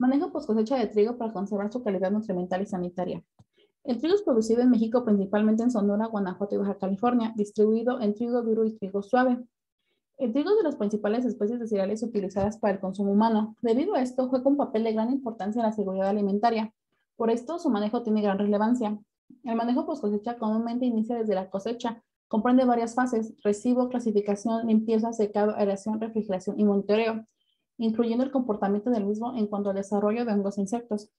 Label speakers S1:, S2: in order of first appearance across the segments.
S1: Manejo post cosecha de trigo para conservar su calidad nutrimental y sanitaria. El trigo es producido en México principalmente en Sonora, Guanajuato y Baja California, distribuido en trigo duro y trigo suave. El trigo es de las principales especies de cereales utilizadas para el consumo humano. Debido a esto, juega un papel de gran importancia en la seguridad alimentaria. Por esto, su manejo tiene gran relevancia. El manejo post cosecha comúnmente inicia desde la cosecha. Comprende varias fases, recibo, clasificación, limpieza, secado, aeración, refrigeración y monitoreo, incluyendo el comportamiento del mismo en cuanto al desarrollo de hongos e insectos.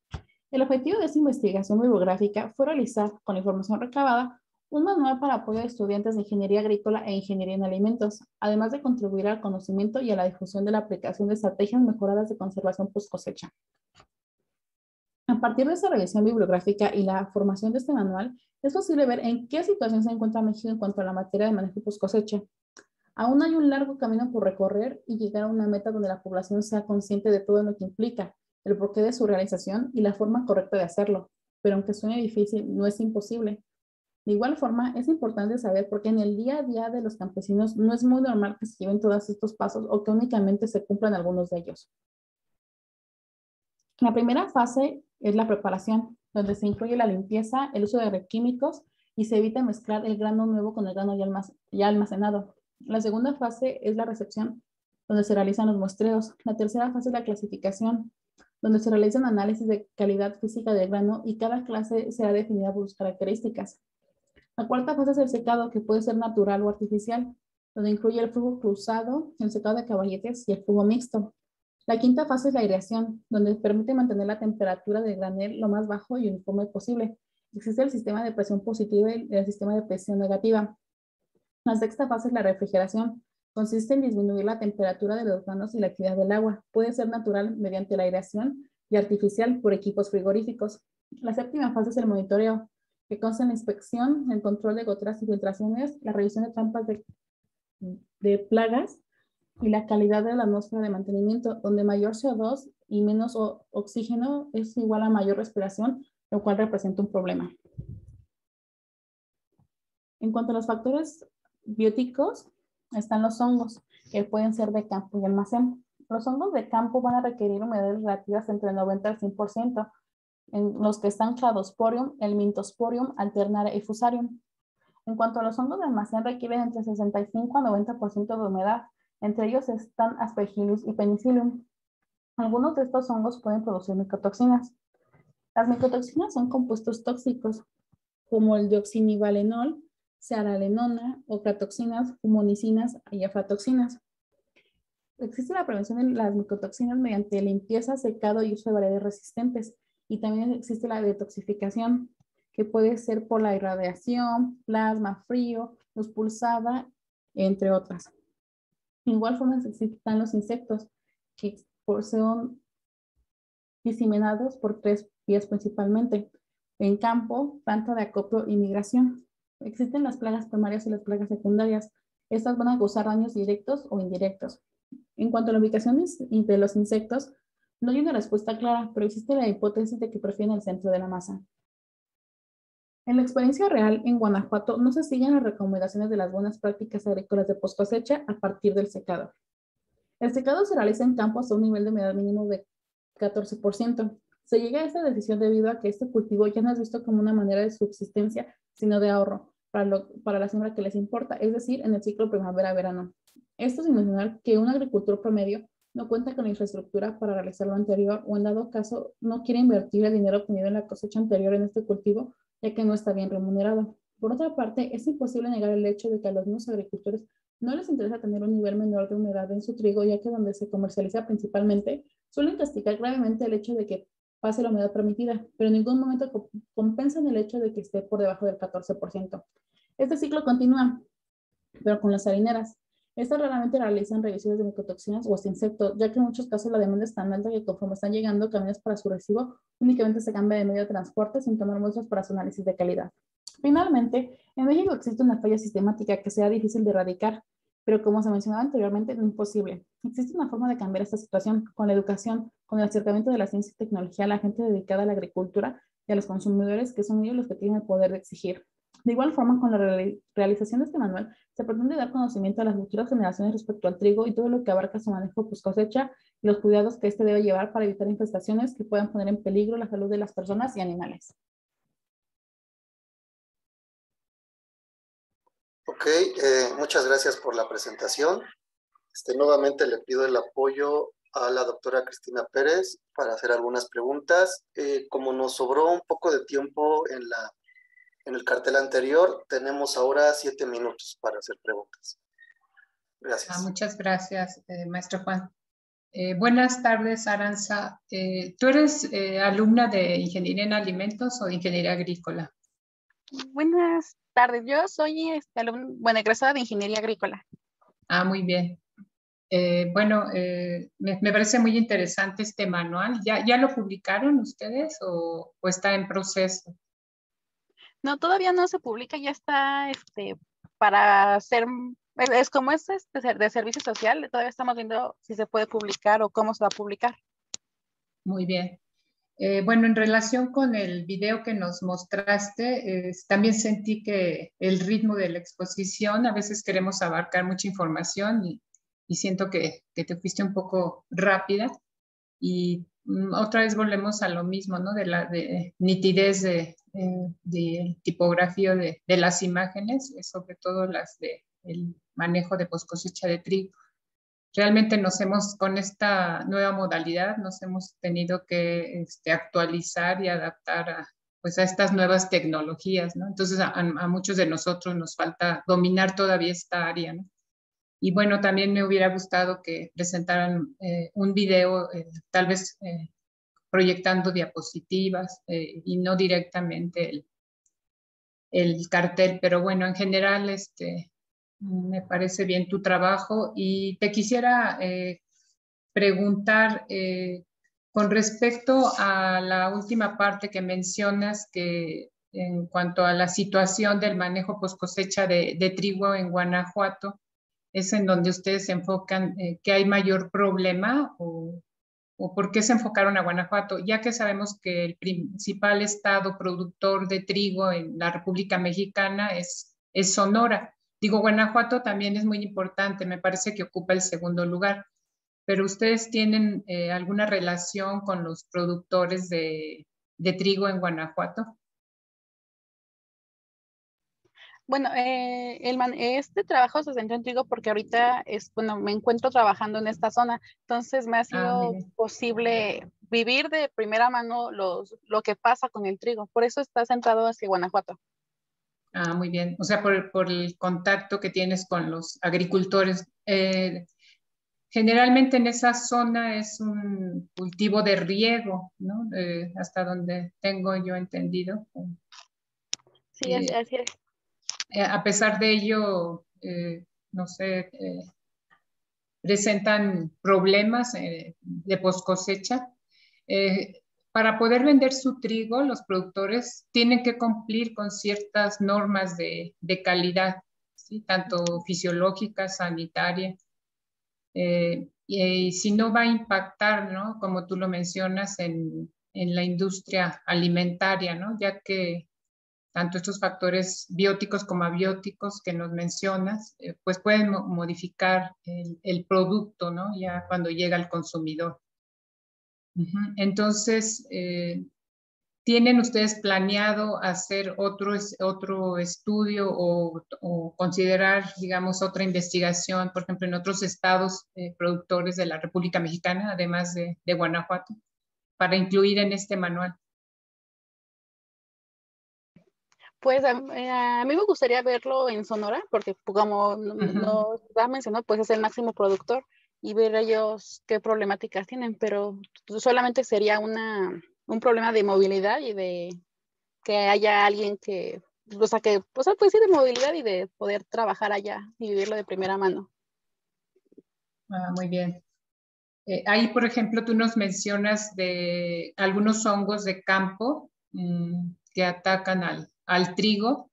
S1: El objetivo de esta investigación bibliográfica fue realizar, con información recabada, un manual para apoyo a estudiantes de ingeniería agrícola e ingeniería en alimentos, además de contribuir al conocimiento y a la difusión de la aplicación de estrategias mejoradas de conservación post cosecha. A partir de esta revisión bibliográfica y la formación de este manual, es posible ver en qué situación se encuentra México en cuanto a la materia de manejo post cosecha. Aún hay un largo camino por recorrer y llegar a una meta donde la población sea consciente de todo lo que implica, el porqué de su realización y la forma correcta de hacerlo. Pero aunque suene difícil, no es imposible. De igual forma, es importante saber por qué en el día a día de los campesinos no es muy normal que se lleven todos estos pasos o que únicamente se cumplan algunos de ellos. La primera fase es la preparación, donde se incluye la limpieza, el uso de agroquímicos y se evita mezclar el grano nuevo con el grano ya almacenado. La segunda fase es la recepción, donde se realizan los muestreos. La tercera fase es la clasificación, donde se realizan análisis de calidad física del grano y cada clase será definida por sus características. La cuarta fase es el secado, que puede ser natural o artificial, donde incluye el flujo cruzado, el secado de caballetes y el flujo mixto. La quinta fase es la aireación, donde permite mantener la temperatura del granel lo más bajo y uniforme posible. Existe el sistema de presión positiva y el sistema de presión negativa. La sexta fase es la refrigeración. Consiste en disminuir la temperatura de los granos y la actividad del agua. Puede ser natural mediante la aireación y artificial por equipos frigoríficos. La séptima fase es el monitoreo, que consta en la inspección, el control de goteras y filtraciones, la revisión de trampas de, de plagas y la calidad de la atmósfera de mantenimiento, donde mayor CO2 y menos oxígeno es igual a mayor respiración, lo cual representa un problema. En cuanto a los factores bióticos, están los hongos, que pueden ser de campo y almacén. Los hongos de campo van a requerir humedades relativas entre el 90 y el 100%, en los que están Cladosporium, el Mintosporium, Alternare y Fusarium. En cuanto a los hongos de almacén, requieren entre 65 a 90% de humedad. Entre ellos están Aspergillus y Penicillium. Algunos de estos hongos pueden producir micotoxinas. Las micotoxinas son compuestos tóxicos, como el dioxinivalenol, cearalenona, ocratoxinas, fumonicinas y aflatoxinas. Existe la prevención de las micotoxinas mediante limpieza, secado y uso de variedades resistentes. Y también existe la detoxificación, que puede ser por la irradiación, plasma frío, luz pulsada, entre otras. De igual forma existen los insectos, que son diseminados por tres vías principalmente, en campo, planta de acopio y migración. Existen las plagas primarias y las plagas secundarias. Estas van a causar daños directos o indirectos. En cuanto a la ubicación de los insectos, no hay una respuesta clara, pero existe la hipótesis de que prefieren el centro de la masa. En la experiencia real, en Guanajuato no se siguen las recomendaciones de las buenas prácticas agrícolas de post cosecha a partir del secado. El secado se realiza en campos a un nivel de humedad mínimo de 14%. Se llega a esta decisión debido a que este cultivo ya no es visto como una manera de subsistencia, sino de ahorro para, para la siembra que les importa, es decir, en el ciclo primavera-verano. Esto sin mencionar que un agricultor promedio no cuenta con la infraestructura para realizar lo anterior o en dado caso no quiere invertir el dinero obtenido en la cosecha anterior en este cultivo, ya que no está bien remunerado. Por otra parte, es imposible negar el hecho de que a los mismos agricultores no les interesa tener un nivel menor de humedad en su trigo, ya que donde se comercializa principalmente, suelen castigar gravemente el hecho de que pase la humedad permitida, pero en ningún momento compensan el hecho de que esté por debajo del 14%. Este ciclo continúa, pero con las harineras. Estas raramente realizan revisiones de micotoxinas o hasta insectos, ya que en muchos casos la demanda es tan alta que conforme están llegando camiones para su recibo, únicamente se cambia de medio de transporte sin tomar muestras para su análisis de calidad. Finalmente, en México existe una falla sistemática que sea difícil de erradicar, pero como se mencionaba anteriormente, no imposible. Existe una forma de cambiar esta situación con la educación, con el acercamiento de la ciencia y tecnología a la gente dedicada a la agricultura y a los consumidores, que son ellos los que tienen el poder de exigir. De igual forma, con la realización de este manual, se pretende dar conocimiento a las futuras generaciones respecto al trigo y todo lo que abarca su manejo post cosecha y los cuidados que éste debe llevar para evitar infestaciones que puedan poner en peligro la salud de las personas y animales.
S2: Ok, eh, muchas gracias por la presentación. Este, nuevamente le pido el apoyo a la doctora Cristina Pérez para hacer algunas preguntas. Eh, como nos sobró un poco de tiempo en, la, en el cartel anterior, tenemos ahora siete minutos para hacer preguntas. Gracias.
S3: Ah, muchas gracias, eh, maestro Juan. Eh, buenas tardes, Aranza. ¿Tú eres alumna de Ingeniería en Alimentos o Ingeniería Agrícola?
S4: Buenas tardes, yo soy este, alumna, bueno, egresada de Ingeniería Agrícola.
S3: Ah, muy bien. Eh, bueno, eh, me, parece muy interesante este manual. ¿Ya, ya lo publicaron ustedes o, está en proceso?
S4: No, todavía no se publica, ya está este, para hacer, es como es este, de servicio social, todavía estamos viendo si se puede publicar o cómo se va a publicar.
S3: Muy bien. Eh, bueno, en relación con el video que nos mostraste, también sentí que el ritmo de la exposición, a veces queremos abarcar mucha información y y siento que, que te fuiste un poco rápida. Y mm, otra vez volvemos a lo mismo, ¿no? De la de nitidez de, eh, de tipografía de, de, las imágenes, sobre todo las de el manejo de post cosecha de trigo. Realmente nos hemos, con esta nueva modalidad, nos hemos tenido que este, actualizar y adaptar a, pues a estas nuevas tecnologías, ¿no? Entonces a, a, muchos de nosotros nos falta dominar todavía esta área, ¿no? Y bueno, también me hubiera gustado que presentaran eh, un video, eh, tal vez eh, proyectando diapositivas y no directamente el, el, cartel, pero bueno, en general este, me parece bien tu trabajo y te quisiera preguntar con respecto a la última parte que mencionas que en cuanto a la situación del manejo post cosecha de, de trigo en Guanajuato, es en donde ustedes se enfocan, eh, que hay mayor problema o, o, por qué se enfocaron a Guanajuato, ya que sabemos que el principal estado productor de trigo en la República Mexicana es, es Sonora. Digo, Guanajuato también es muy importante, me parece que ocupa el segundo lugar, pero ustedes tienen eh, alguna relación con los productores de, de trigo en Guanajuato?
S4: Bueno, eh, el este trabajo se centró en trigo porque ahorita es, bueno, me encuentro trabajando en esta zona, entonces me ha ah, sido posible vivir de primera mano los, lo que pasa con el trigo, por eso está centrado hacia Guanajuato.
S3: Ah, muy bien, o sea, por, por el contacto que tienes con los agricultores. Eh, generalmente en esa zona es un cultivo de riego, ¿no? Eh, hasta donde tengo yo entendido.
S4: Sí, así es.
S3: Eh, a pesar de ello, eh, no sé, eh, presentan problemas de post cosecha. Para poder vender su trigo, los productores tienen que cumplir con ciertas normas de, calidad, tanto fisiológica, sanitaria. Y, si no va a impactar, ¿no? como tú lo mencionas, en, la industria alimentaria, ¿no? ya que tanto estos factores bióticos como abióticos que nos mencionas, eh, pues pueden modificar el, producto, ¿no? Ya cuando llega al consumidor. Entonces, eh, ¿tienen ustedes planeado hacer otro, otro estudio o, considerar, digamos, otra investigación, por ejemplo, en otros estados eh, productores de la República Mexicana, además de Guanajuato, para incluir en este manual?
S4: Pues a, mí me gustaría verlo en Sonora, porque pues, como nos ha mencionado, pues es el máximo productor y ver ellos qué problemáticas tienen, pero solamente sería una, un problema de movilidad y de que haya alguien que, o sea, que, pues, pues sí, de movilidad y de poder trabajar allá y vivirlo de primera mano.
S3: Ah, muy bien. Eh, ahí, por ejemplo, tú nos mencionas de algunos hongos de campo mm, que atacan al, al trigo.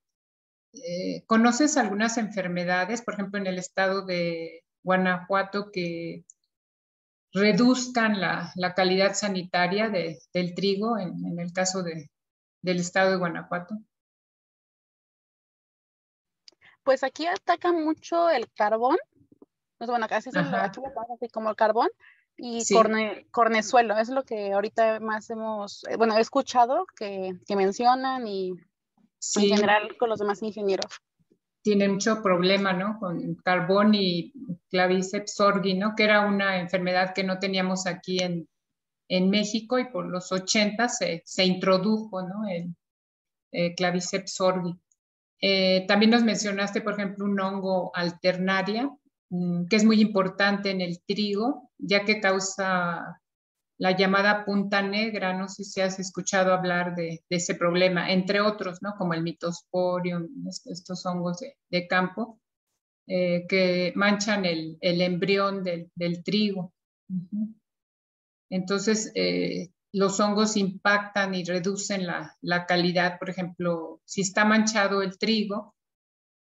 S3: Eh, ¿Conoces algunas enfermedades, por ejemplo, en el estado de Guanajuato, que reduzcan la, calidad sanitaria del trigo en, el caso del estado de Guanajuato?
S4: pues aquí ataca mucho el carbón. Pues bueno, casi se lo, aquí así como el carbón y cornezuelo. Es lo que ahorita más hemos, eh, bueno, he escuchado que, que mencionan y en general con los demás ingenieros.
S3: Tiene mucho problema, ¿no? Con carbón y claviceps sorgi, ¿no? Que era una enfermedad que no teníamos aquí en, en México y por los 80 se, se introdujo, ¿no? El, eh, claviceps sorgi. Eh, también nos mencionaste, por ejemplo, un hongo alternaria, mm, que es muy importante en el trigo, ya que causa la llamada punta negra. No sé si has escuchado hablar de, ese problema, entre otros, ¿no? Como el mitosporium, estos hongos de, campo, eh, que manchan el, embrión del, trigo. Entonces, eh, los hongos impactan y reducen la, calidad. Por ejemplo, si está manchado el trigo,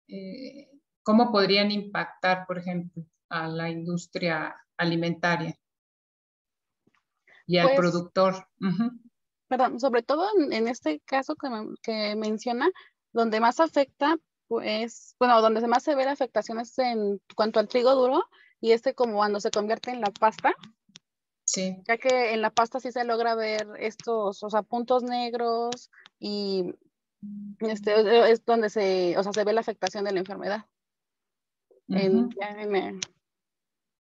S3: eh, ¿cómo podrían impactar, por ejemplo, a la industria alimentaria y al pues productor?
S4: Perdón, sobre todo en, este caso que, menciona, donde más afecta, pues, bueno, donde más se ve la afectación es en cuanto al trigo duro y este como cuando se convierte en la pasta, ya que en la pasta sí se logra ver estos, o sea, puntos negros y este, es donde se, o sea, se ve la afectación de la enfermedad.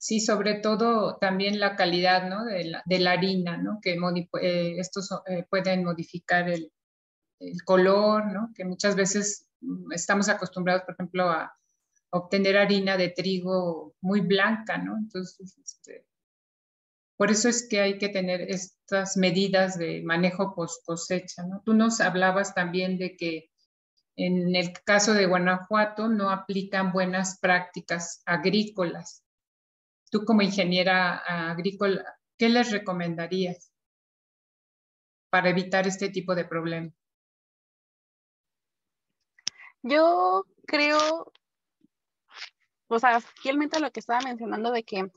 S3: Sí, sobre todo también la calidad ¿no? de, la, harina, ¿no? que eh, estos eh, pueden modificar el, color, ¿no? que muchas veces mm, estamos acostumbrados, por ejemplo, a obtener harina de trigo muy blanca, ¿no? Entonces, este, por eso es que hay que tener estas medidas de manejo post cosecha. Tú nos hablabas también de que en el caso de Guanajuato no aplican buenas prácticas agrícolas. Tú como ingeniera agrícola, ¿qué les recomendarías para evitar este tipo de problema?
S4: Yo creo, o sea, fielmente lo que estaba mencionando de que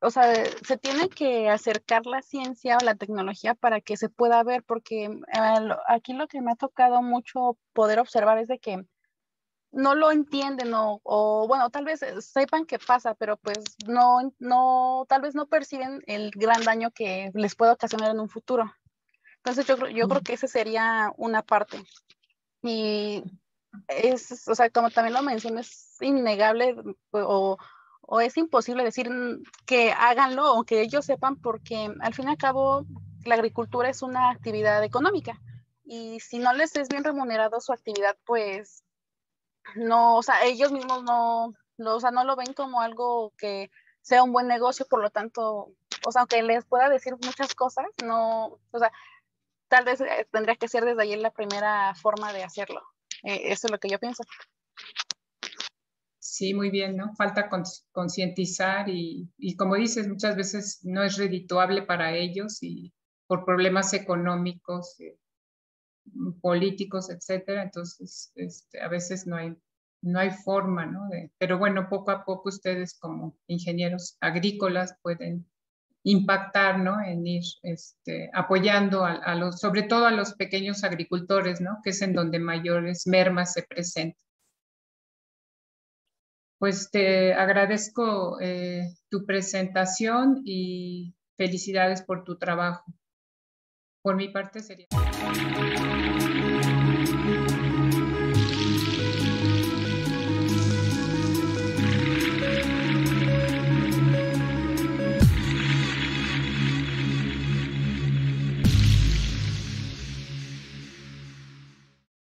S4: o sea, se tiene que acercar la ciencia o la tecnología para que se pueda ver, porque eh, aquí lo que me ha tocado mucho poder observar es de que no lo entienden o, o, bueno, tal vez sepan qué pasa, pero pues no, no, tal vez no perciben el gran daño que les puede ocasionar en un futuro. Entonces yo, yo creo que esa sería una parte. Y es, o sea, como también lo mencioné, es innegable o o es imposible decir que háganlo o que ellos sepan porque al fin y al cabo la agricultura es una actividad económica y si no les es bien remunerado su actividad, pues no, o sea, ellos mismos no, o sea, no lo ven como algo que sea un buen negocio, por lo tanto, o sea, aunque les pueda decir muchas cosas, no, o sea, tal vez eh, tendría que ser desde ahí la primera forma de hacerlo. Eh, eso es lo que yo pienso.
S3: Sí, muy bien, ¿no? Falta concientizar y, como dices, muchas veces no es redituable para ellos y por problemas económicos, eh, políticos, etcétera. Entonces, este, a veces no hay, no hay forma, ¿no? pero bueno, poco a poco ustedes como ingenieros agrícolas pueden impactar, ¿no? En ir este, apoyando a, los, sobre todo a los pequeños agricultores, ¿no? Que es en donde mayores mermas se presentan. Pues te agradezco eh, tu presentación y felicidades por tu trabajo. Por mi parte sería.